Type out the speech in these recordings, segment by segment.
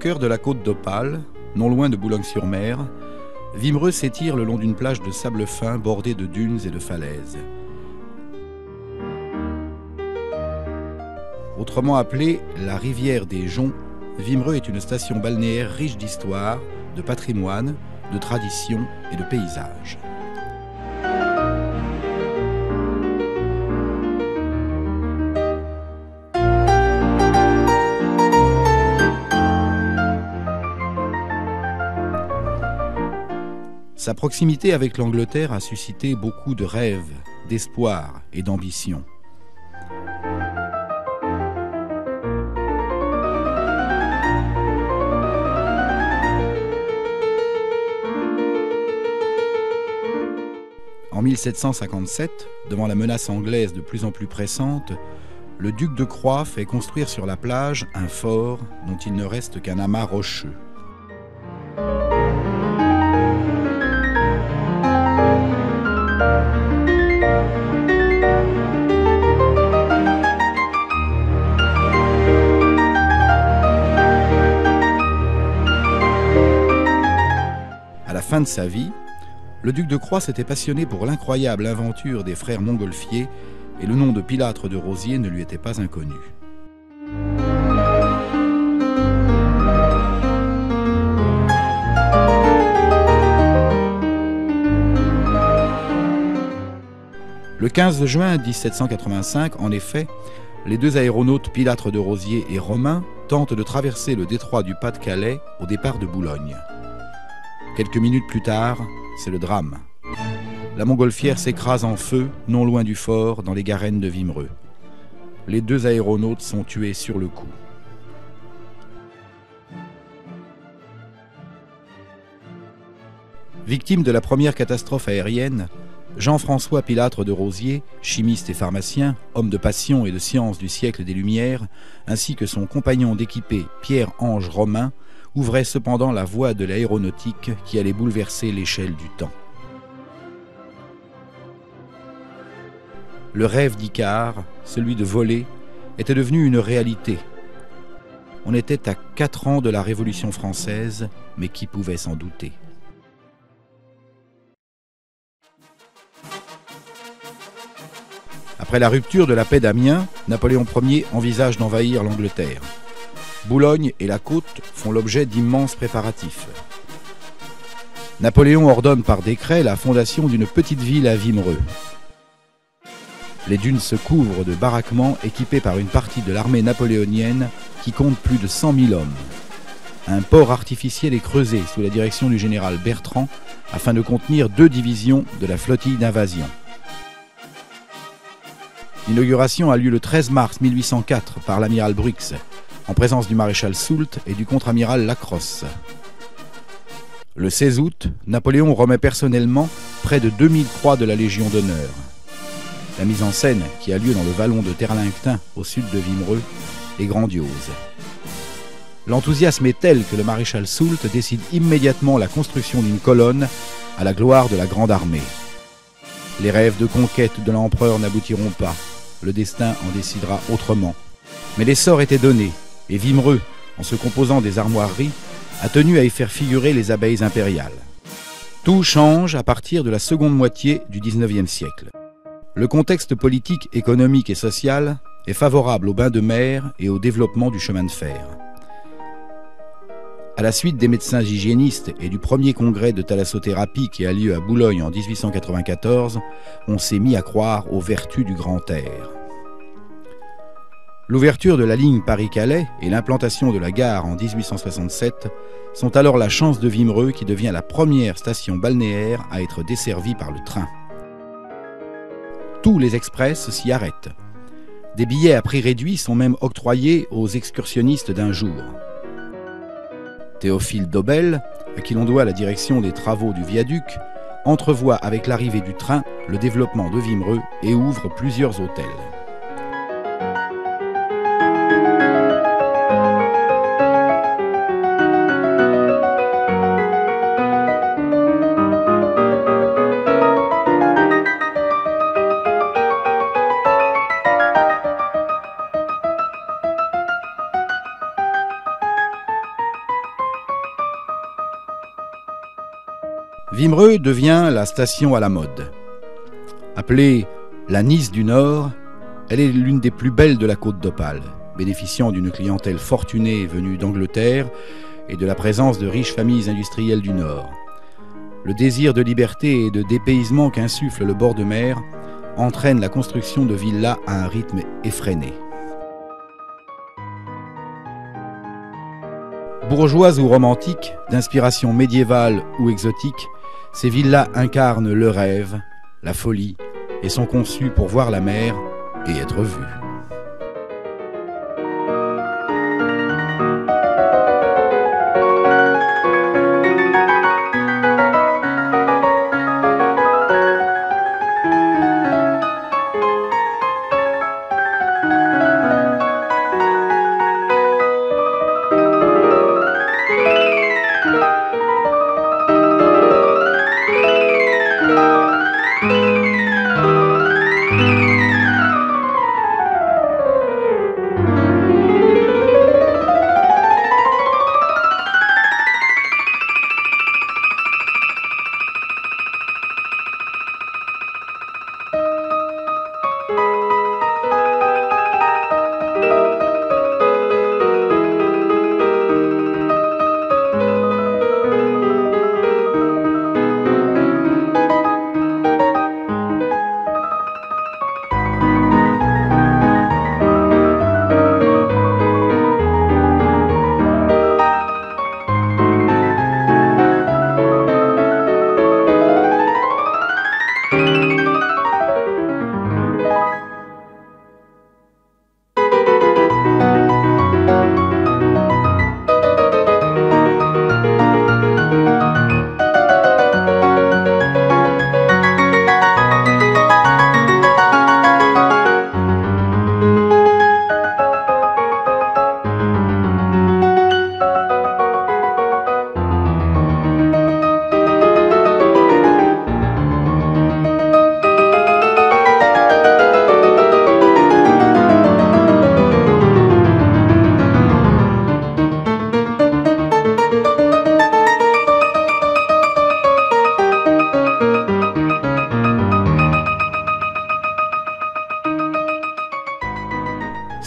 cœur de la côte d'Opale, non loin de Boulogne-sur-Mer, Vimereux s'étire le long d'une plage de sable fin bordée de dunes et de falaises. Autrement appelée la rivière des Joncs, Vimereux est une station balnéaire riche d'histoire, de patrimoine, de traditions et de paysages. Sa proximité avec l'Angleterre a suscité beaucoup de rêves, d'espoir et d'ambition. En 1757, devant la menace anglaise de plus en plus pressante, le duc de Croix fait construire sur la plage un fort dont il ne reste qu'un amas rocheux. De sa vie, le duc de Croix s'était passionné pour l'incroyable aventure des frères Montgolfier et le nom de Pilâtre de Rosier ne lui était pas inconnu. Le 15 juin 1785, en effet, les deux aéronautes Pilâtre de Rosier et Romain tentent de traverser le détroit du Pas-de-Calais au départ de Boulogne. Quelques minutes plus tard, c'est le drame. La montgolfière s'écrase en feu, non loin du fort, dans les garennes de Vimereux. Les deux aéronautes sont tués sur le coup. Victime de la première catastrophe aérienne, Jean-François Pilâtre de Rosier, chimiste et pharmacien, homme de passion et de science du siècle des Lumières, ainsi que son compagnon d'équipée Pierre-Ange Romain, ouvrait cependant la voie de l'aéronautique qui allait bouleverser l'échelle du temps. Le rêve d'Icare, celui de voler, était devenu une réalité. On était à quatre ans de la Révolution française, mais qui pouvait s'en douter? Après la rupture de la paix d'Amiens, Napoléon Ier envisage d'envahir l'Angleterre. Boulogne et la côte font l'objet d'immenses préparatifs. Napoléon ordonne par décret la fondation d'une petite ville à Vimereux. Les dunes se couvrent de baraquements équipés par une partie de l'armée napoléonienne qui compte plus de 100 000 hommes. Un port artificiel est creusé sous la direction du général Bertrand afin de contenir deux divisions de la flottille d'invasion. L'inauguration a lieu le 13 mars 1804 par l'amiral Brux en présence du maréchal Soult et du contre-amiral Lacrosse. Le 16 août, Napoléon remet personnellement près de 2000 croix de la Légion d'honneur. La mise en scène, qui a lieu dans le vallon de Terlinctin, au sud de Vimereux, est grandiose. L'enthousiasme est tel que le maréchal Soult décide immédiatement la construction d'une colonne à la gloire de la Grande Armée. Les rêves de conquête de l'empereur n'aboutiront pas. Le destin en décidera autrement. Mais l'essor était donné et Vimereux, en se composant des armoiries, a tenu à y faire figurer les abeilles impériales. Tout change à partir de la seconde moitié du XIXe siècle. Le contexte politique, économique et social est favorable au bain de mer et au développement du chemin de fer. À la suite des médecins hygiénistes et du premier congrès de thalassothérapie qui a lieu à Boulogne en 1894, on s'est mis à croire aux vertus du grand air. L'ouverture de la ligne Paris-Calais et l'implantation de la gare en 1867 sont alors la chance de Vimereux qui devient la première station balnéaire à être desservie par le train. Tous les express s'y arrêtent. Des billets à prix réduit sont même octroyés aux excursionnistes d'un jour. Théophile Dobel, à qui l'on doit la direction des travaux du viaduc, entrevoit avec l'arrivée du train le développement de Vimereux et ouvre plusieurs hôtels. Devient la station à la mode. Appelée la Nice du Nord, elle est l'une des plus belles de la côte d'Opale, bénéficiant d'une clientèle fortunée venue d'Angleterre et de la présence de riches familles industrielles du Nord. Le désir de liberté et de dépaysement qu'insuffle le bord de mer entraîne la construction de villas à un rythme effréné. Bourgeoises ou romantiques, d'inspiration médiévale ou exotique, ces villas incarnent le rêve, la folie, et sont conçues pour voir la mer et être vues.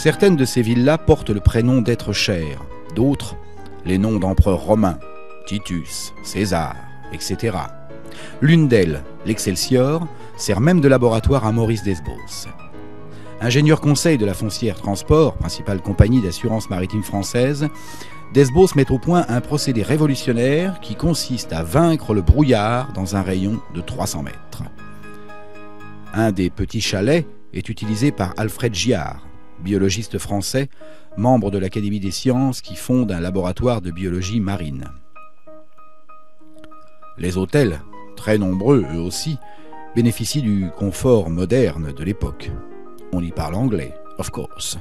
Certaines de ces villas portent le prénom d'être cher, d'autres les noms d'empereurs romains, Titus, César, etc. L'une d'elles, l'Excelsior, sert même de laboratoire à Maurice Desbos. Ingénieur conseil de la foncière Transport, principale compagnie d'assurance maritime française, Desbos met au point un procédé révolutionnaire qui consiste à vaincre le brouillard dans un rayon de 300 mètres. Un des petits chalets est utilisé par Alfred Giard, biologiste français, membre de l'Académie des sciences qui fonde un laboratoire de biologie marine. Les hôtels, très nombreux eux aussi, bénéficient du confort moderne de l'époque. On y parle anglais, of course.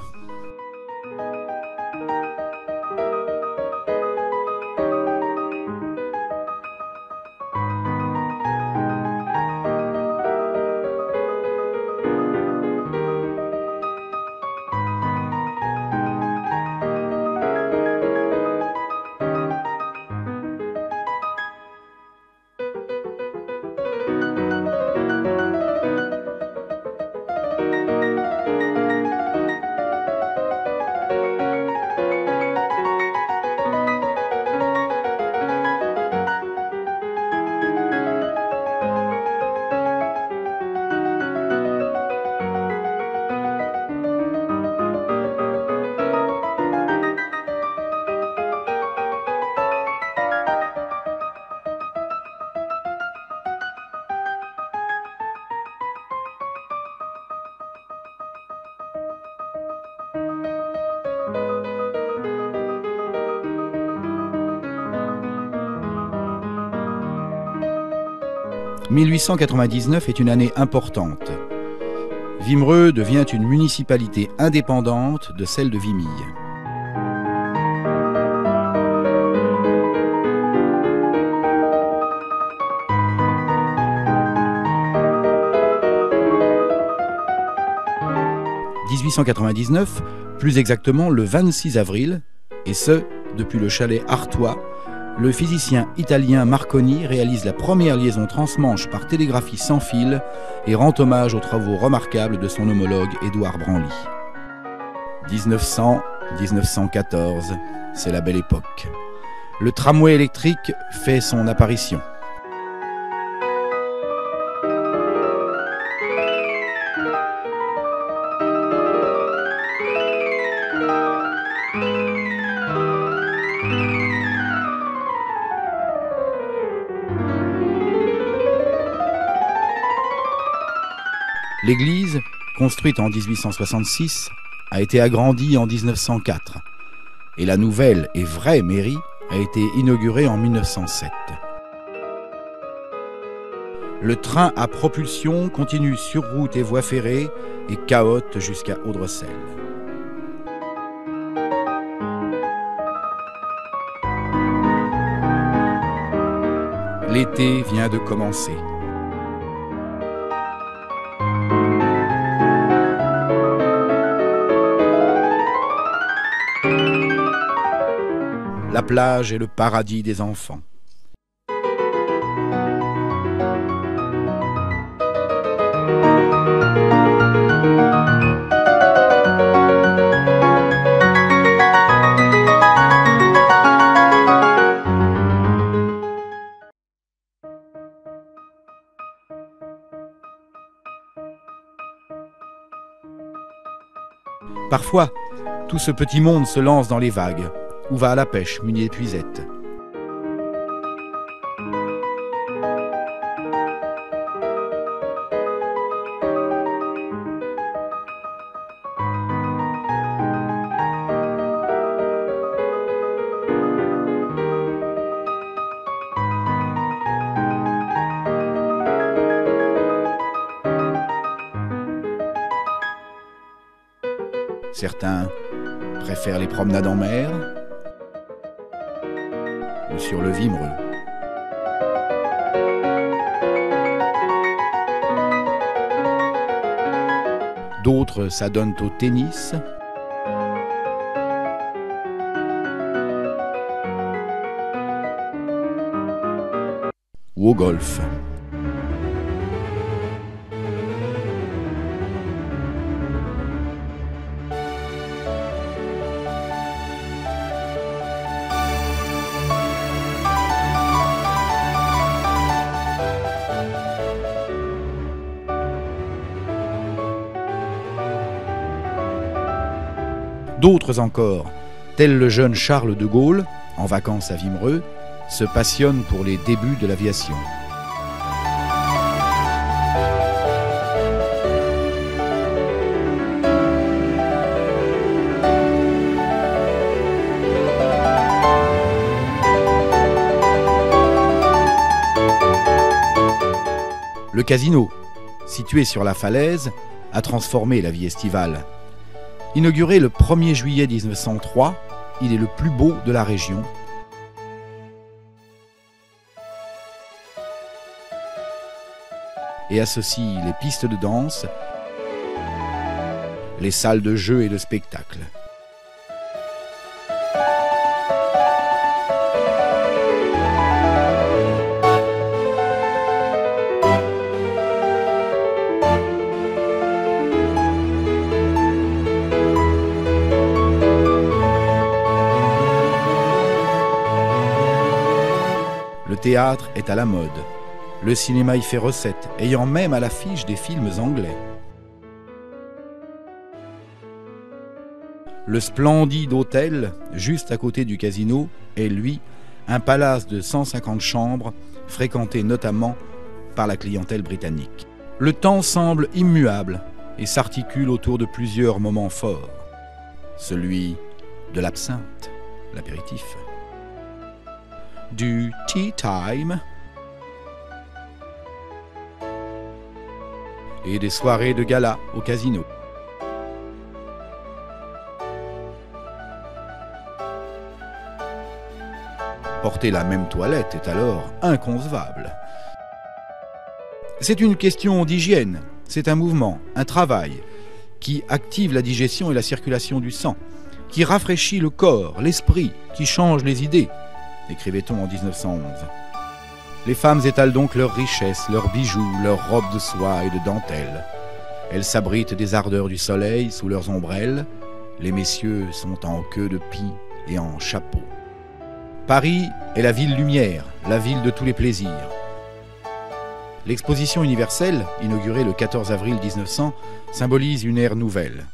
1899 est une année importante. Vimereux devient une municipalité indépendante de celle de Vimille. « 1899, plus exactement le 26 avril, et ce, depuis le chalet Artois, le physicien italien Marconi réalise la première liaison transmanche par télégraphie sans fil et rend hommage aux travaux remarquables de son homologue Édouard Branly. 1900-1914, c'est la belle époque. Le tramway électrique fait son apparition. L'église, construite en 1866, a été agrandie en 1904 et la nouvelle et vraie mairie a été inaugurée en 1907. Le train à propulsion continue sur route et voie ferrée et cahote jusqu'à Audrecel. L'été vient de commencer. Plage est le paradis des enfants. Parfois, tout ce petit monde se lance dans les vagues ou va à la pêche muni d'épuisettes. Certains préfèrent les promenades en mer D'autres s'adonnent au tennis. ou au golf. D'autres encore, tels le jeune Charles de Gaulle, en vacances à Vimereux, se passionnent pour les débuts de l'aviation. Le casino, situé sur la falaise, a transformé la vie estivale. Inauguré le 1er juillet 1903, il est le plus beau de la région. Et associe les pistes de danse, les salles de jeux et de spectacle. Théâtre est à la mode. Le cinéma y fait recette, ayant même à l'affiche des films anglais. Le splendide hôtel, juste à côté du casino, est lui un palace de 150 chambres, fréquenté notamment par la clientèle britannique. Le temps semble immuable et s'articule autour de plusieurs moments forts. Celui de l'absinthe, l'apéritif du tea time et des soirées de gala au casino. Porter la même toilette est alors inconcevable. C'est une question d'hygiène, c'est un mouvement, un travail qui active la digestion et la circulation du sang, qui rafraîchit le corps, l'esprit, qui change les idées, écrivait-on en 1911. Les femmes étalent donc leurs richesses, leurs bijoux, leurs robes de soie et de dentelle. Elles s'abritent des ardeurs du soleil sous leurs ombrelles. Les messieurs sont en queue de pie et en chapeau. Paris est la ville lumière, la ville de tous les plaisirs. L'exposition universelle, inaugurée le 14 avril 1900, symbolise une ère nouvelle.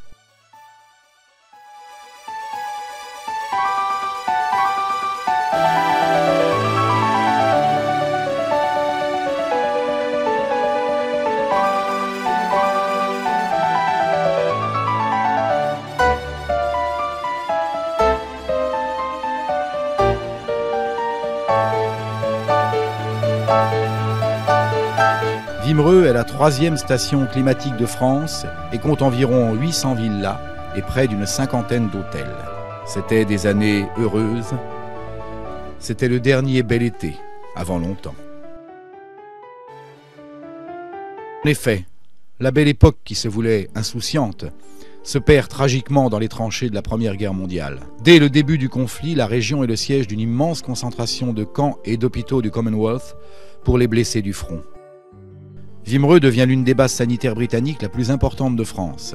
Est la troisième station climatique de France et compte environ 800 villas et près d'une cinquantaine d'hôtels. C'était des années heureuses. C'était le dernier bel été, avant longtemps. En effet, la belle époque qui se voulait insouciante se perd tragiquement dans les tranchées de la Première Guerre mondiale. Dès le début du conflit, la région est le siège d'une immense concentration de camps et d'hôpitaux du Commonwealth pour les blessés du front. Vimereux devient l'une des bases sanitaires britanniques la plus importante de France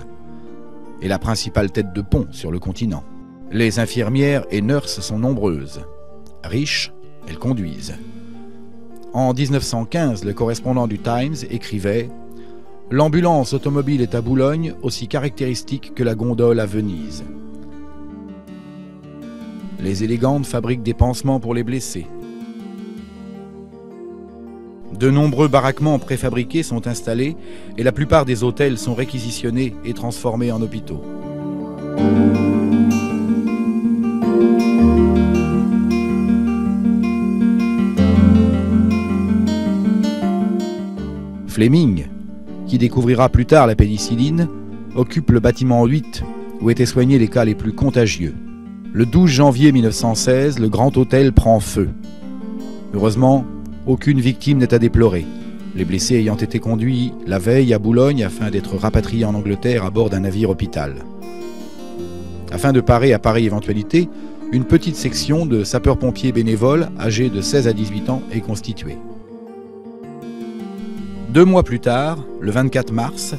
et la principale tête de pont sur le continent. Les infirmières et nurses sont nombreuses. Riches, elles conduisent. En 1915, le correspondant du Times écrivait L'ambulance automobile est à Boulogne aussi caractéristique que la gondole à Venise. Les élégantes fabriquent des pansements pour les blessés. De nombreux baraquements préfabriqués sont installés et la plupart des hôtels sont réquisitionnés et transformés en hôpitaux. Fleming, qui découvrira plus tard la pénicilline, occupe le bâtiment 8 où étaient soignés les cas les plus contagieux. Le 12 janvier 1916, le grand hôtel prend feu. Heureusement, aucune victime n'est à déplorer, les blessés ayant été conduits la veille à Boulogne afin d'être rapatriés en Angleterre à bord d'un navire hôpital. Afin de parer à pareille éventualité, une petite section de sapeurs-pompiers bénévoles âgés de 16 à 18 ans est constituée. Deux mois plus tard, le 24 mars,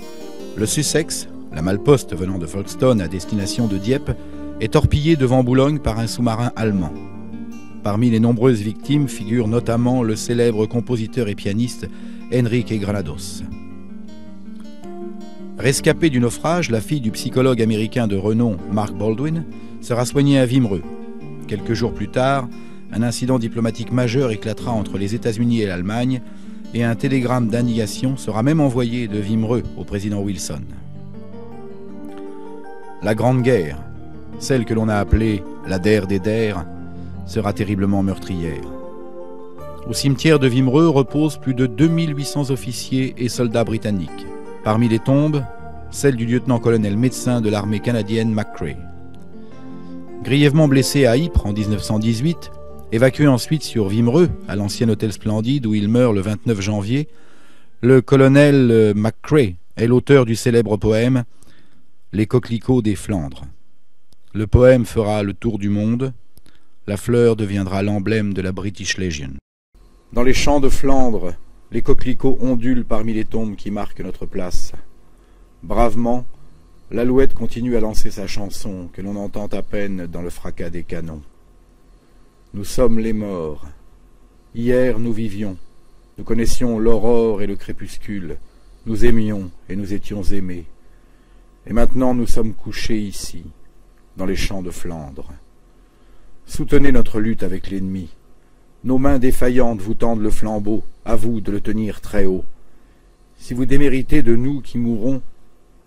le Sussex, la malposte venant de Folkestone à destination de Dieppe, est torpillé devant Boulogne par un sous-marin allemand. Parmi les nombreuses victimes figure notamment le célèbre compositeur et pianiste Enrique Granados. Rescapée du naufrage, la fille du psychologue américain de renom Mark Baldwin sera soignée à Vimereux. Quelques jours plus tard, un incident diplomatique majeur éclatera entre les États-Unis et l'Allemagne et un télégramme d'indignation sera même envoyé de Vimereux au président Wilson. La Grande Guerre, celle que l'on a appelée la der des der, sera terriblement meurtrière. Au cimetière de Vimereux reposent plus de 2800 officiers et soldats britanniques. Parmi les tombes, celle du lieutenant-colonel médecin de l'armée canadienne McCrae. Grièvement blessé à Ypres en 1918, évacué ensuite sur Vimereux, à l'ancien hôtel Splendide où il meurt le 29 janvier, le colonel euh, McCrae est l'auteur du célèbre poème Les coquelicots des Flandres. Le poème fera le tour du monde, la fleur deviendra l'emblème de la British Legion. Dans les champs de Flandre, les coquelicots ondulent parmi les tombes qui marquent notre place. Bravement, l'alouette continue à lancer sa chanson que l'on entend à peine dans le fracas des canons. Nous sommes les morts. Hier nous vivions, nous connaissions l'aurore et le crépuscule, nous aimions et nous étions aimés. Et maintenant nous sommes couchés ici, dans les champs de Flandre. Soutenez notre lutte avec l'ennemi. Nos mains défaillantes vous tendent le flambeau, à vous de le tenir très haut. Si vous déméritez de nous qui mourrons,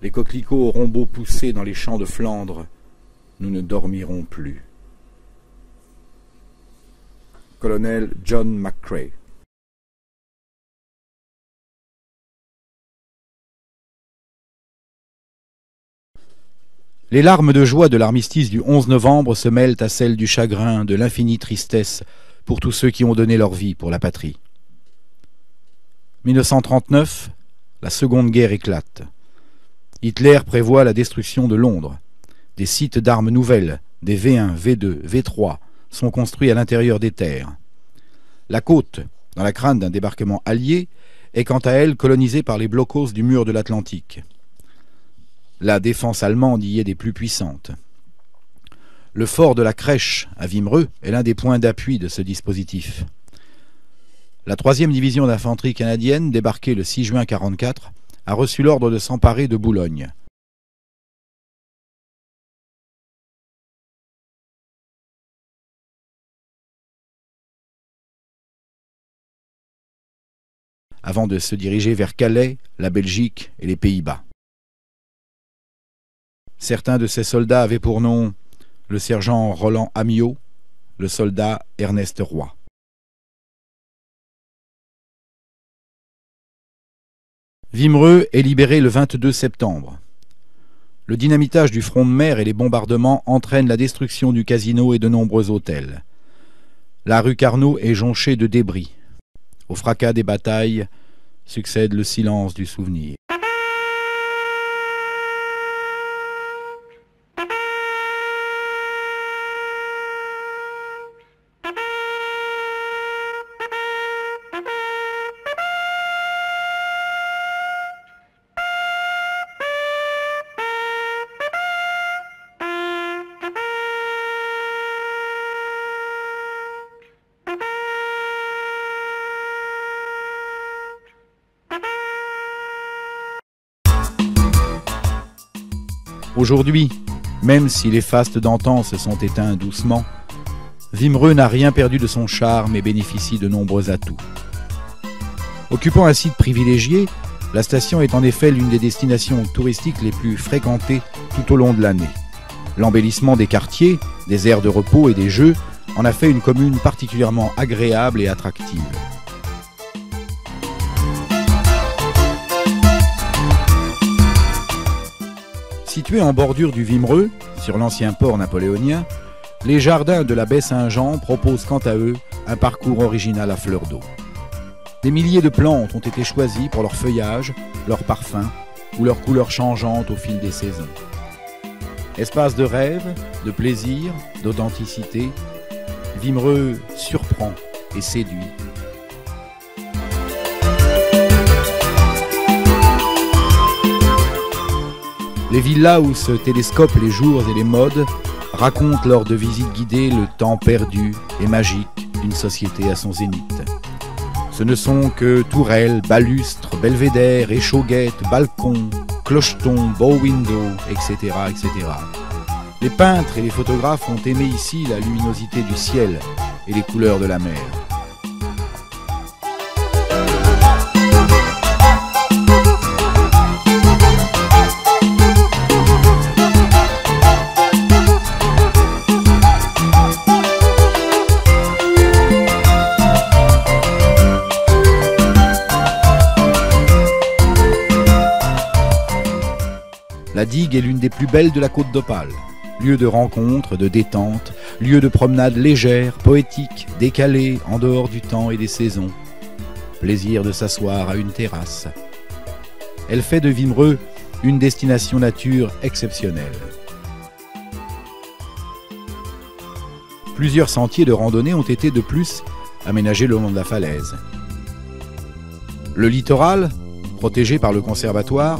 les coquelicots auront beau pousser dans les champs de Flandre, nous ne dormirons plus. Colonel John Les larmes de joie de l'armistice du 11 novembre se mêlent à celles du chagrin, de l'infinie tristesse pour tous ceux qui ont donné leur vie pour la patrie. 1939, la Seconde Guerre éclate. Hitler prévoit la destruction de Londres. Des sites d'armes nouvelles, des V1, V2, V3, sont construits à l'intérieur des terres. La côte, dans la crainte d'un débarquement allié, est quant à elle colonisée par les blocos du mur de l'Atlantique. La défense allemande y est des plus puissantes. Le fort de la Crèche à Vimereux est l'un des points d'appui de ce dispositif. La troisième division d'infanterie canadienne, débarquée le 6 juin 1944, a reçu l'ordre de s'emparer de Boulogne. avant de se diriger vers Calais, la Belgique et les Pays-Bas. Certains de ces soldats avaient pour nom le sergent Roland Amiot, le soldat Ernest Roy. Vimereux est libéré le 22 septembre. Le dynamitage du front de mer et les bombardements entraînent la destruction du casino et de nombreux hôtels. La rue Carnot est jonchée de débris. Au fracas des batailles succède le silence du souvenir. Aujourd'hui, même si les fastes d'antan se sont éteints doucement, Vimereux n'a rien perdu de son charme et bénéficie de nombreux atouts. Occupant un site privilégié, la station est en effet l'une des destinations touristiques les plus fréquentées tout au long de l'année. L'embellissement des quartiers, des aires de repos et des jeux en a fait une commune particulièrement agréable et attractive. Situé en bordure du Vimereux, sur l'ancien port napoléonien, les jardins de la baie Saint-Jean proposent quant à eux un parcours original à fleur d'eau. Des milliers de plantes ont été choisies pour leur feuillage, leur parfum ou leur couleur changeante au fil des saisons. Espace de rêve, de plaisir, d'authenticité, Vimereux surprend et séduit Les villas où se télescopent les jours et les modes racontent lors de visites guidées le temps perdu et magique d'une société à son zénith. Ce ne sont que tourelles, balustres, belvédères, échauguettes, balcons, clochetons, bow windows, etc., etc. Les peintres et les photographes ont aimé ici la luminosité du ciel et les couleurs de la mer. L'une des plus belles de la côte d'Opale. Lieu de rencontre, de détente, lieu de promenade légère, poétique, décalée, en dehors du temps et des saisons. Plaisir de s'asseoir à une terrasse. Elle fait de Vimereux une destination nature exceptionnelle. Plusieurs sentiers de randonnée ont été de plus aménagés le long de la falaise. Le littoral, protégé par le conservatoire,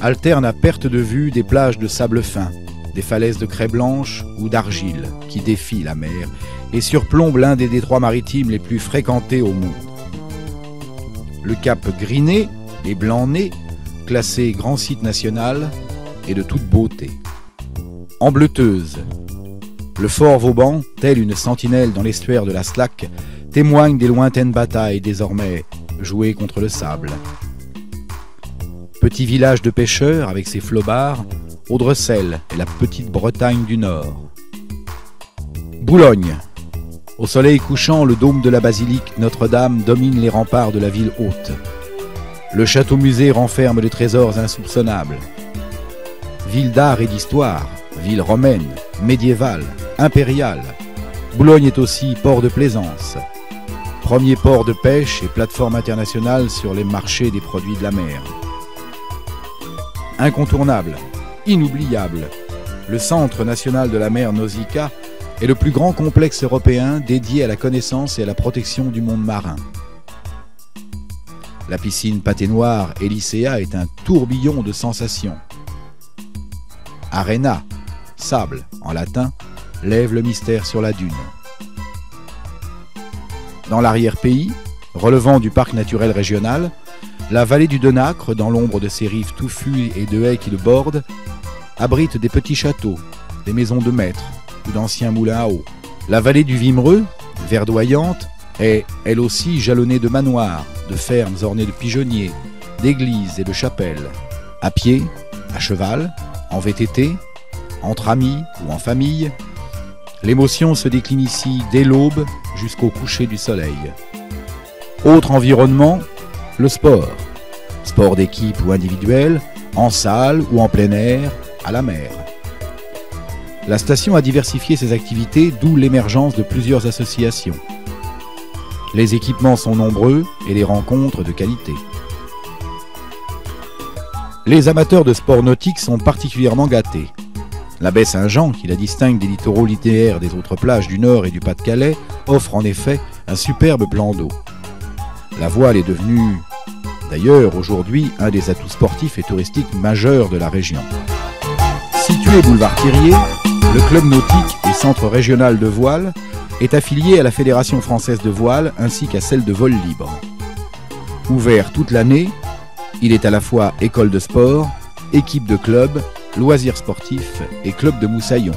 alterne à perte de vue des plages de sable fin, des falaises de craie blanche ou d'argile qui défient la mer et surplombent l'un des détroits maritimes les plus fréquentés au monde. Le cap Griné, les Blancs-Nez, classé grand site national, est de toute beauté. En bleuteuse, le fort Vauban, tel une sentinelle dans l'estuaire de la Slack, témoigne des lointaines batailles désormais jouées contre le sable. Petit village de pêcheurs avec ses flobards, Audrecel et la petite Bretagne du Nord. Boulogne. Au soleil couchant, le dôme de la basilique Notre-Dame domine les remparts de la ville haute. Le château-musée renferme des trésors insoupçonnables. Ville d'art et d'histoire, ville romaine, médiévale, impériale, Boulogne est aussi port de plaisance. Premier port de pêche et plateforme internationale sur les marchés des produits de la mer incontournable, inoubliable. Le Centre national de la mer Nausicaa est le plus grand complexe européen dédié à la connaissance et à la protection du monde marin. La piscine patinoire Elisea est un tourbillon de sensations. Arena, sable en latin, lève le mystère sur la dune. Dans l'arrière-pays, relevant du parc naturel régional, la vallée du Denacre, dans l'ombre de ses rives touffues et de haies qui le bordent, abrite des petits châteaux, des maisons de maîtres ou d'anciens moulins à eau. La vallée du Vimereux, verdoyante, est elle aussi jalonnée de manoirs, de fermes ornées de pigeonniers, d'églises et de chapelles. À pied, à cheval, en VTT, entre amis ou en famille, l'émotion se décline ici dès l'aube jusqu'au coucher du soleil. Autre environnement, le sport. Sport d'équipe ou individuel, en salle ou en plein air, à la mer. La station a diversifié ses activités, d'où l'émergence de plusieurs associations. Les équipements sont nombreux et les rencontres de qualité. Les amateurs de sport nautique sont particulièrement gâtés. La baie Saint-Jean, qui la distingue des littoraux littéraires des autres plages du Nord et du Pas-de-Calais, offre en effet un superbe plan d'eau. La voile est devenue, d'ailleurs aujourd'hui, un des atouts sportifs et touristiques majeurs de la région. Situé boulevard Thirier, le club nautique et centre régional de voile est affilié à la Fédération française de voile ainsi qu'à celle de vol libre. Ouvert toute l'année, il est à la fois école de sport, équipe de club, loisirs sportifs et club de moussaillon.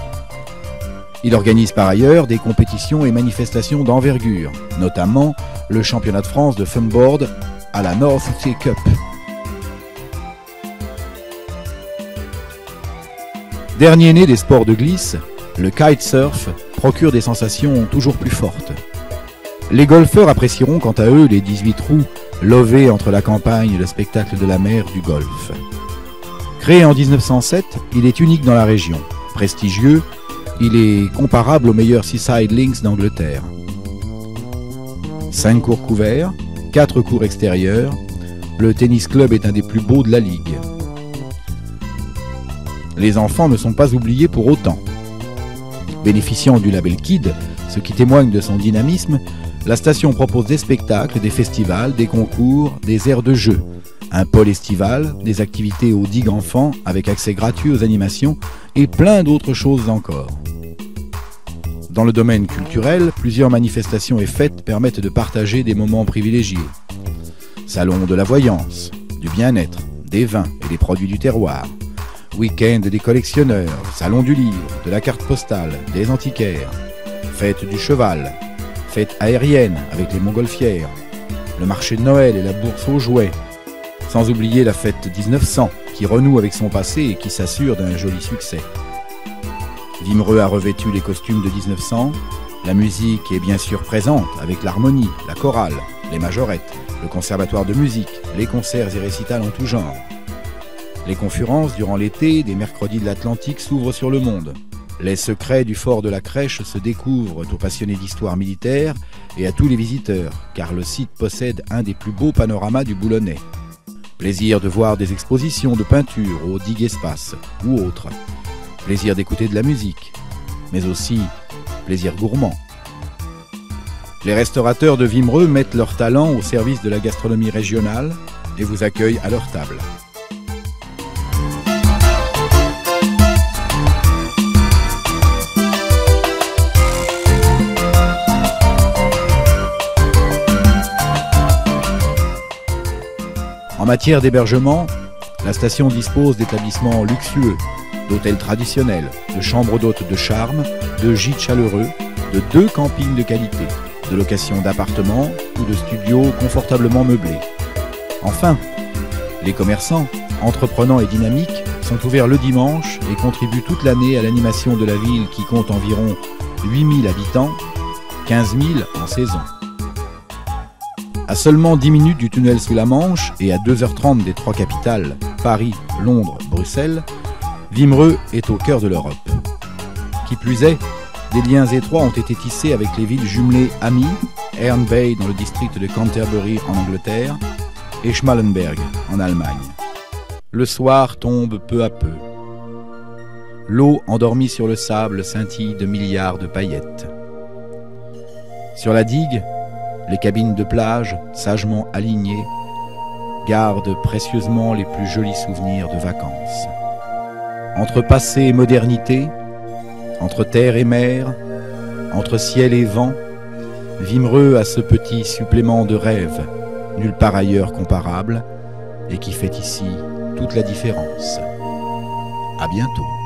Il organise par ailleurs des compétitions et manifestations d'envergure, notamment le championnat de France de funboard à la North Sea Cup. Dernier né des sports de glisse, le kitesurf procure des sensations toujours plus fortes. Les golfeurs apprécieront quant à eux les 18 trous lovés entre la campagne et le spectacle de la mer du golfe. Créé en 1907, il est unique dans la région. Prestigieux, il est comparable aux meilleurs Seaside Links d'Angleterre. Cinq cours couverts, quatre cours extérieurs, le tennis club est un des plus beaux de la ligue. Les enfants ne sont pas oubliés pour autant. Bénéficiant du label Kid, ce qui témoigne de son dynamisme, la station propose des spectacles, des festivals, des concours, des aires de jeu, un pôle estival, des activités aux digues enfants avec accès gratuit aux animations et plein d'autres choses encore. Dans le domaine culturel, plusieurs manifestations et fêtes permettent de partager des moments privilégiés. Salon de la voyance, du bien-être, des vins et des produits du terroir. Week-end des collectionneurs, salon du livre, de la carte postale, des antiquaires. Fête du cheval, fête aérienne avec les montgolfières, le marché de Noël et la bourse aux jouets, sans oublier la fête 1900 qui renoue avec son passé et qui s'assure d'un joli succès. Vimereux a revêtu les costumes de 1900, la musique est bien sûr présente avec l'harmonie, la chorale, les majorettes, le conservatoire de musique, les concerts et récitals en tout genre. Les conférences durant l'été des mercredis de l'Atlantique s'ouvrent sur le monde. Les secrets du fort de la Crèche se découvrent aux passionnés d'histoire militaire et à tous les visiteurs, car le site possède un des plus beaux panoramas du Boulonnais. Plaisir de voir des expositions de peinture au Digue Espace ou autres. Plaisir d'écouter de la musique, mais aussi plaisir gourmand. Les restaurateurs de Vimereux mettent leur talent au service de la gastronomie régionale et vous accueillent à leur table. Matière d'hébergement, la station dispose d'établissements luxueux, d'hôtels traditionnels, de chambres d'hôtes de charme, de gîtes chaleureux, de deux campings de qualité, de location d'appartements ou de studios confortablement meublés. Enfin, les commerçants, entreprenants et dynamiques, sont ouverts le dimanche et contribuent toute l'année à l'animation de la ville qui compte environ 8000 habitants, 15 000 en saison. À seulement 10 minutes du tunnel sous la Manche et à 2h30 des trois capitales, Paris, Londres, Bruxelles, Vimereux est au cœur de l'Europe. Qui plus est, des liens étroits ont été tissés avec les villes jumelées Ami, Herne Bay dans le district de Canterbury en Angleterre et Schmallenberg en Allemagne. Le soir tombe peu à peu. l'eau endormie sur le sable scintille de milliards de paillettes. Sur la digue, les cabines de plage, sagement alignées, gardent précieusement les plus jolis souvenirs de vacances. Entre passé et modernité, entre terre et mer, entre ciel et vent, vimereux à ce petit supplément de rêve, nulle part ailleurs comparable, et qui fait ici toute la différence. À bientôt.